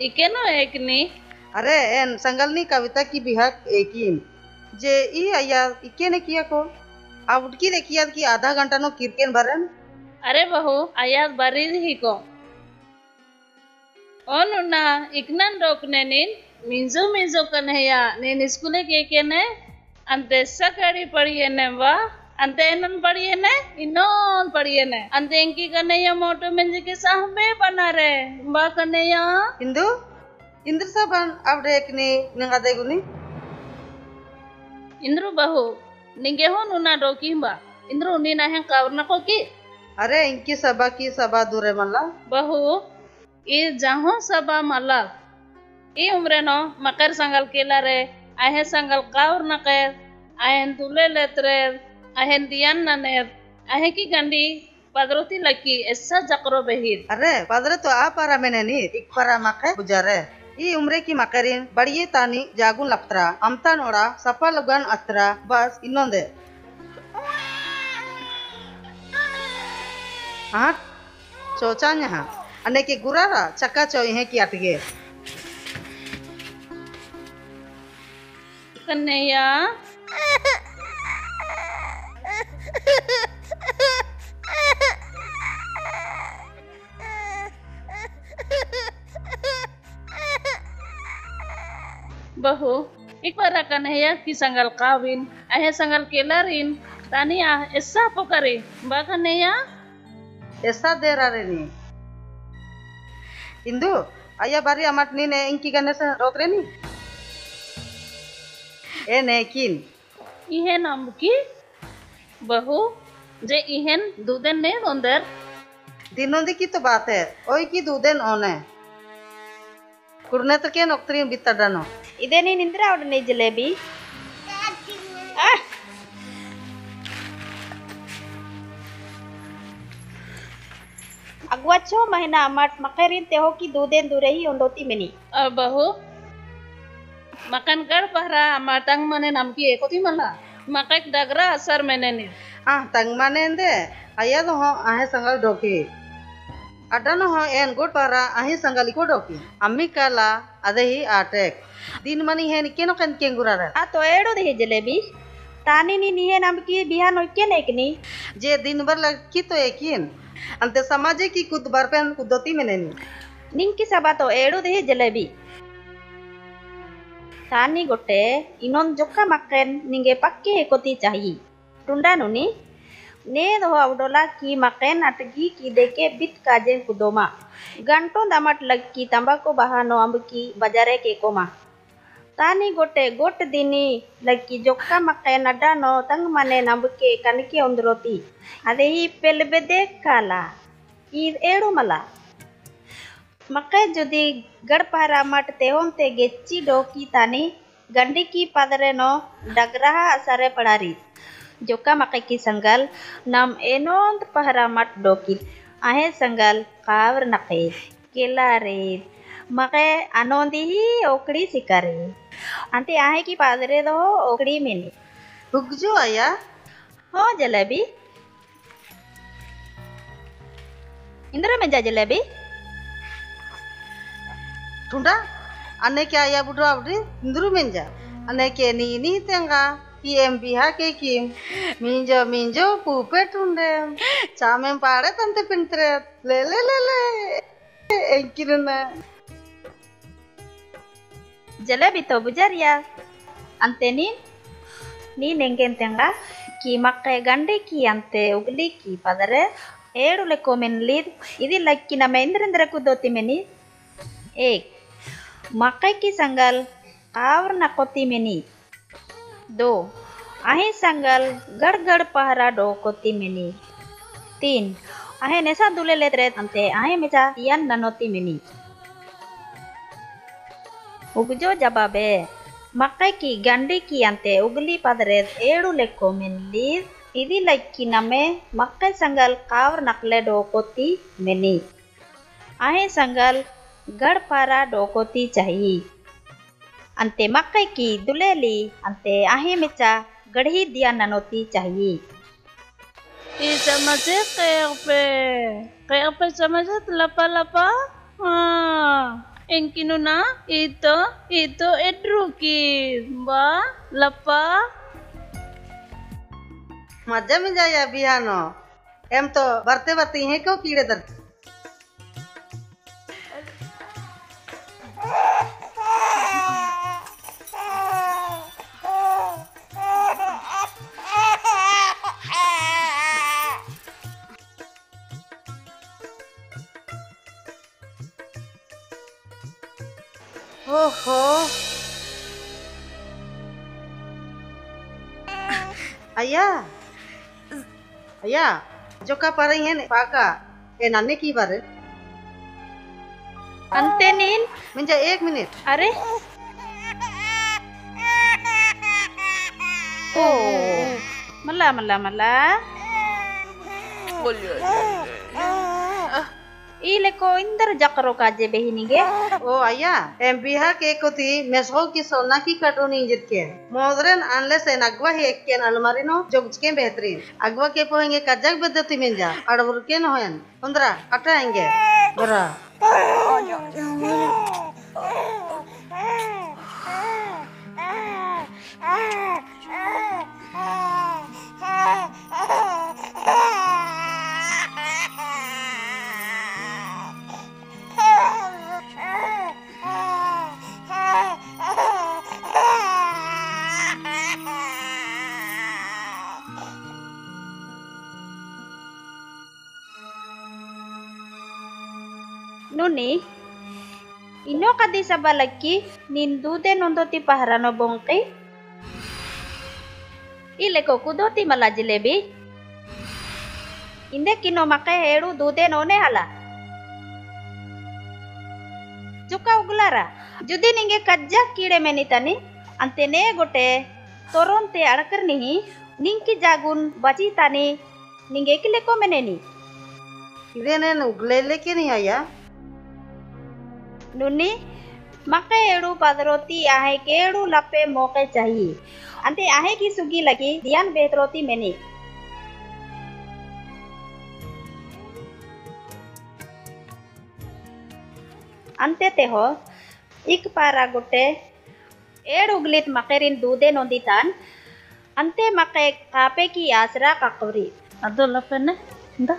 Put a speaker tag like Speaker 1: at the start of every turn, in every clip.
Speaker 1: इकेनो एकनी
Speaker 2: अरे एन संगलनी कविता की बिहाक एकीन। जे ई आया इके ने किया को? आ उठकी ने किया कि आधा घंटा नो किरकेन भरन?
Speaker 1: अरे बहू आयात बरीद ही को। ओनुना इकनन रोकने नीन मिंजो मिंजो कन्हैया नीन स्कूले के के ने अंते सकड़ी पड़ी ने वा। अंते एनन पड़ी ने इनोन पड़ी ने। अंते इंकी कन्हैया मोटो मिंज के साहबे बना रे। बा कन्हैया।
Speaker 2: इंदु? इंद्र नंगादे गुनी।
Speaker 1: इंद्रु बहू निंगे हो नुना डोकी बा। इंद्रु नीना है कावरना को की
Speaker 2: अरे इंकी सभा की सभा दूरे मल्ला।
Speaker 1: बहू ई जहाँ सभा मल्ला। ई उम्रे नो मकर दियान ननेर आहे की गंडी पदरोती लकी ऐसा जकरो बहिर
Speaker 2: अरे padre तो आ पारा मैंने नी एक पारा मके गुजारे ई उम्रे की मकरिन बड़िए तानी जागुन लपत्रा अमता नोड़ा सफ़ा लगन अत्रा बस इन्नोंदे हाँ चोचा यहाँ अने के गुरारा चक्का चो इहे की अटगे
Speaker 1: कन्हैया बहू एक बार कन्हैया की संगल काविन आहे संगल केलरिन तानिया ऐसा पोकरे बा कन्हैया
Speaker 2: ऐसा दे रहा नी इंदु आया बारी अमट नी ने इंकी गने से
Speaker 1: बहु जे इहन दूधन ने अंदर
Speaker 2: दिनों दी की तो बात है ओई की दूधन ओने कुरने तो के नौकरी बितडनो
Speaker 3: इदे नी निंद्रा ओडने जलेबी। अगवा छो महीना मट मकरिन ते हो की दुरे ही ओंदोती मिनी।
Speaker 1: अब बहु। मकन कर पहरा मातंग मने नाम की एकोती मला makak dagra asar meneni
Speaker 2: आ तंग माने दे आया तो हो आहे संगल डोकी अडनो हो एन गोट पारा आहे संगल को डोकी अम्मी काला अदे ही आटेक दिन मनी है निके नो कन केंगुरा रे
Speaker 3: ಆ ತೋ ಏಡೋದು ಹೇ ಜಲೇಬಿ ತಾನಿ ನೀ ನೀಹೆ ನಮ್ಕಿ ಬಿಹಾನ್ ಒಕ್ಕೆ ನೇಕನಿ
Speaker 2: जे दिन भर लगी तो एकिन अंते समाजे की कुद बरपेन कुदती में नहीं
Speaker 3: ನಿಂಕಿ ಸಬಾ ತೋ ಏಡೋದು ಹೇ ಜಲೇಬಿ ತಾನಿ ಗೊಟ್ಟೆ ಇನ್ನೊಂದು ಜೊಕ್ಕ ಮಕ್ಕನ್ ನಿಂಗೆ ಪಕ್ಕೆ ಹೇಕೋತಿ ಚಾಹಿ ಟುಂಡಾನುನಿ ನೇದು ಅವಡೋಲಾ ಕಿ ಮಕ್ಕನ್ ಅಟಗಿ ಕಿ ದೇಕೆ ಬಿತ್ ಕಾಜೆನ್ ಕುದೋಮಾ ಗಂಟೋ ದಮಟ್ ಲಗ್ಕಿ ತಂಬಾಕು ಬಹಾನೋ ಅಂಬಕಿ ಬಜಾರೆ ಕೇಕೋಮಾ ತಾನಿ ಗೊಟ್ಟೆ ಗೊಟ್ಟ ದಿನಿ ಲಕ್ಕಿ ಜೊಕ್ಕ ಮಕ್ಕ ನಡ್ಡಾನೋ ತಂಗ್ ಮನೆ ನಂಬಕೆ ಕನಕೆ ಒಂದ್ರೋತಿ ಅದೇ ಈ ಪೆಲ್ ಬೆದೆ ಕಾಲ ಈ ಏಳು ಮಲ ಮಕ್ಕ मके जुदी गड़पारा मठ तेहम ते गेची डोकी तानी गंडी की पदरे नो डगरा असरे पड़ारी। जोका मके की संगल नम एनोंद पहरा मठ डोकी। आहे संगल कावर नके केला रे। मके अनोंदी ही ओकड़ी सिकरे। अंते आहे की पादरे दो ओकड़ी मिले
Speaker 2: भुगजो आया।
Speaker 3: हो जलेबी। इंद्रा में जा जलेबी।
Speaker 2: ढूंढा अनेक आया बुढ़ो अपनी हिंदू मिंजा अनेक नी नी तेंगा ಕಿಎಂ ಬಿಹಾಕೆ ಕಿಎಂ ಮಿಂಜೋ ಮಿಂಜೋ ಪೂಪೆಟ್ ಉಂಡೆ ಚಾಮೆಂ ಪಾಡೆ ತಂತೆ ಪಿಂತ್ರೆ
Speaker 3: ಲೇಲೆ ಲೇಲೆ ಎಂಕಿರನ ಜಲೇಬಿ ತೊಬುಜಾರಿಯ ಅಂತೆ ನೀನ್ ನೀನ್ ಹೆಂಗೆಂತೆಂಗ ಕಿ ಮಕ್ಕಳ ಗಂಡಿ ಕಿ ಅಂತೆ ಉಗ್ಲಿ ಕಿ ಪದರೆ ಏಳು ಲೆಕ್ಕೋಮೆನ್ ಲೀದ್ ಇದಿಲ್ಲ ಕಿ ನಮ್ಮ ಇಂದ್ರೇಂದ್ರ ಕುದ್ದೋತಿ ಮೆನಿ ಏಕ್ makikisanggal और नकोती मिनी दो अहें संगल गड़गड़ पहरा डो कोती मिनी तीन अहें नेसा दुले लेत रे अंते अहें मिचा यन ननोती मिनी उगजो जबाबे मकई की गंडी की अंते उगली पदरे एड़ु लेको मिली इदी लक्की नमे मक्के संगल कावर नकले डो कोती मिनी अहें संगल गढ़ पारा डोकोती चाहिए अंते मकई की दुलेली अंते आहे मिचा गढ़ी दिया ननोती चाहिए
Speaker 1: i chamache kayak pe kayak pe chamache lapa lapa Ah, engkinu na ito ito edruki ba lapa
Speaker 2: मज़ा में जाया बिहानो एम तो बरते बरते यहीं क्यों कीड़े दर ओहो ayah ayah joka parang ini paka eh nanne की बार
Speaker 3: अंते नीन
Speaker 2: म्हणजे एक मिनिट
Speaker 3: अरे ओ मला मला मला ile ko indar jakaro kaje behinige.
Speaker 2: ओ ayah em biha ke koti mesho की सोना की कटोनी इंजित के मोदरन अनलेस एन अगवा है केन अलमारी नो जोग के बेहतरीन अगवा के पोहेंगे कजक बदती में जा अड़बुर
Speaker 3: Nuni, ino kadi sa balagki, ninduden undo ti paharano bongki? Ile kokudo ti malajilebi? Inde kinomake eru duden one hala. ಚುಕ್ಕ ಉಗ್ಲಾರ ಜುದಿ ನಿಂಗೆ ಕಜ್ಜ ಕೀಡೆ ಮೆನಿತಾನಿ ಅಂತೆನೇ ಗೊಟೆ ತೊರೋಂತೆ ಅಡಕರ್ನಿ ನಿಂಕಿ ಜಾಗುನ್ ಬಚೀತಾನಿ ನಿಂಗೆ ಕಿಲೆಕೋ ಮೆನೇನಿ
Speaker 2: ಇದೇನೇನು ಉಗ್ಲೇಲಿಕ್ಕೆ ನೀ ಅಯ್ಯ
Speaker 3: नुनी मके एड़ू पदरोती आहे केड़ू लपे मौके चाहिए। अंते आहे की सुगी लगी, ध्यान බේතරොති මෙනි अंते ते हो एक पारा गुटे, एड़ उगलित मकेरिन दूधे नोंदी तान। अंते मके कापे की आसरा काकवरी
Speaker 1: अदो लपने, दा।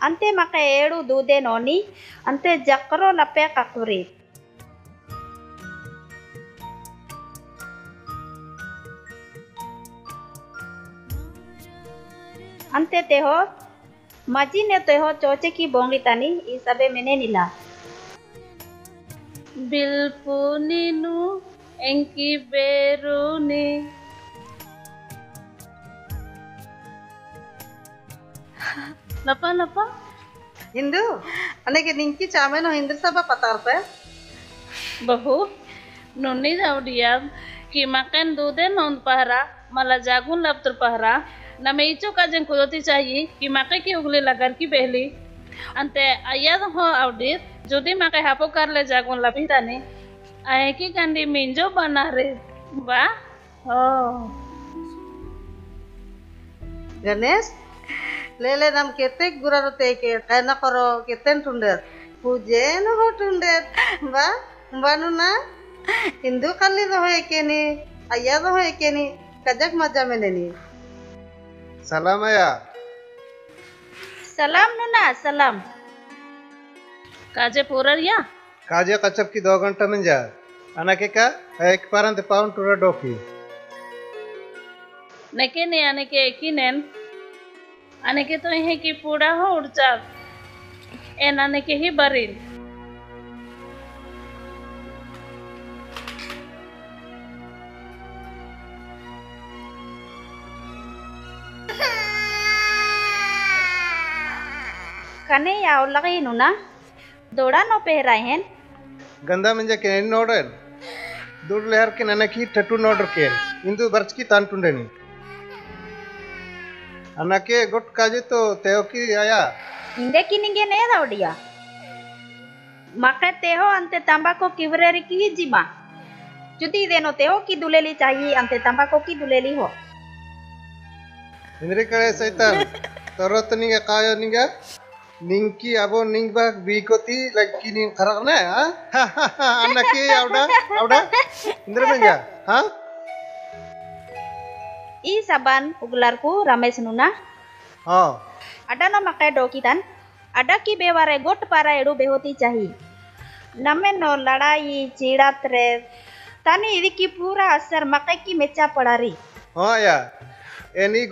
Speaker 3: ಅಂತೆ ಮಕ ಏಳು ದೂದೆ ನೋನಿ ಅಂತೆ ಜಕ್ಕರೋ ಲಪ್ಪೆ ಕಕ್ಕುರಿ ಅಂತೆ ತೆಹೋ ಮಜಿನೆ ತೆಹೋ ಚೋಚೆ ಕಿ ಬೊಂಗಿ ತಾನಿ ಈ ಸಬೆ ಮೆನೆ ನಿಲ್ಲ
Speaker 1: ಬಿಲ್ಪು ನೀನು ಎಂಕಿ ಬೇರು ನೀ ಲಪ ಲಪ
Speaker 2: हिंदू अने के निंकी चामे नो हिंदू सब पतार पे
Speaker 1: बहू नुनी जावडिया की मकन दूधे नोंद पहरा मला जागून लपतर पहरा नमे इचो काजन कुदती चाहिए कि मके की उगली लगर की बेहली अंते अय्याद हो आवडीत जुदी मके हापो करले जागून लपी तानी आहे की कंडी मिंजो बना रे बा हो
Speaker 2: गणेश लेले नम केते गुरारो ते के कहना करो केते टुंडर पूजे न हो टुंडर बा बनु ना हिंदू खाली तो है केनी आया अया तो है के कजक मज़ा में नी
Speaker 4: सलाम आया
Speaker 3: सलाम नुना सलाम
Speaker 1: काजे पोररिया
Speaker 4: काजे कचप की दो घंटा में जा अना के का एक पारंत पाउंड टुरा डोकी
Speaker 1: नेके ने अने के एक ही नेन आने के तो यही की पूरा हो उड़चा एन आने के ही बरिन।
Speaker 3: कने याव लगी नुना दोड़ा नो पहराए हैं।
Speaker 4: गंदा में जा के नोडर? दूर लेहर के नने की टटू नोडर ಅನ್ನಕ್ಕೆ ಗುಟ್ ಕಾಜಿತ್ತು ತೇವಕಿ ಅಯ್ಯ
Speaker 3: ಹಿಂದಕ್ಕೆ ನಿಂಗೆ ನೇದ ಹೊಡಿಯ ಮಕ್ಕ ತೇಹೋ ಅಂತೆ ತಂಬಾಕು ಕಿವರರಿಕಿ ಜಿಮ ಜುತಿ ಇದೇನೋ ತೇಹೋ ಕಿ ದುಲೆಲಿ ಚಾಯಿ ಅಂತೆ ತಂಬಾಕು ಕಿ ದುಲೆಲಿ ಹೋ
Speaker 4: ಇಂದ್ರಿ ಕಡೆ ಸೈತಾನ್ ತರೋತ ನಿಂಗೆ ಕಾಯೋ ನಿಂಗೆ ನಿಂಕಿ ಅಬೋ ನಿಂಗ್ ಬಾಗ್ ಬೀಕೋತಿ ಲಕ್ಕಿ ನೀನ್ ಕರಗನೆ ಅನ್ನಕ್ಕೆ ಅವಡ ಅವಡ ಇಂದ್ರ ನಿಂಗ ಹಾ menja ha?
Speaker 3: I saban uglarku ramai senuna.
Speaker 4: Oh
Speaker 3: Ada no makai dokitan. Ada ki beware got para edu behoti चाही नमे नो लड़ाई चिड़ात रे तानी इदी पूरा असर मकई की मेचा पड़ा रही
Speaker 4: Oh ya Eni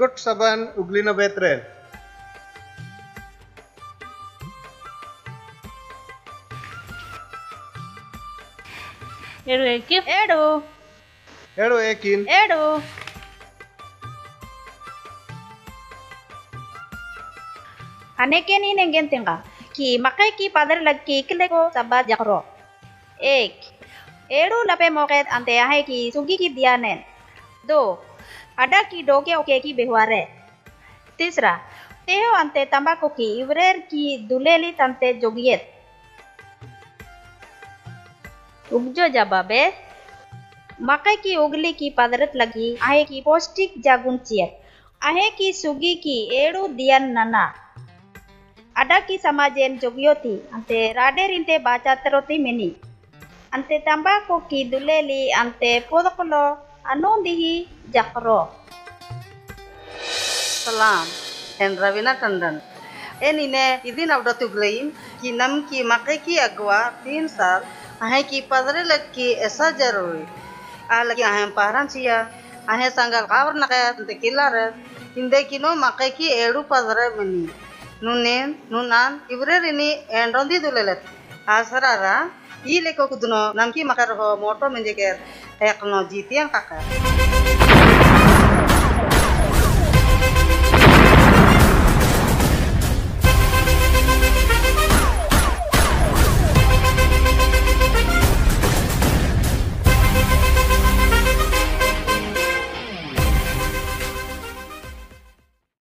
Speaker 3: नेंगेन तेंगा कि मकई की पादर लग की इकले को सबा जकरो एक एड़ू लपे मोकेत अंते आहे की सुगी की दियानेन दो अडा की डोके ओके की बेहुआरे तीसरा तेहो अंते तंबाकू की इवरेर की दुलेली तंते जोगियत उगजो जबाबे मकई की उगली की पदरत लगी आहे की पौष्टिक जागुन चियत आहे की सुगी की एड़ू दियन नना ada ki samajen jogyoti ante rader inte baca teroti meni ante tambako ki duleli ante podokolo anondihi jakro
Speaker 2: Salam. Hendravina Tandon. En ine idin avda tuglaim कि नम की मकई की अगवा तीन साल आहे की पदरे लग की ऐसा ज़रूरी आल की आहे पारन सिया आहे संगल कावर नके ते किलार इंदे किनो मकई की एडू पदरे मनी नुनेन नुनान इवरे रिनी एंडोंदी दुलेलेत आसरारा ई लेको कुदनो नम की मकर हो मोटो मंजे के एकनो जीतियन काका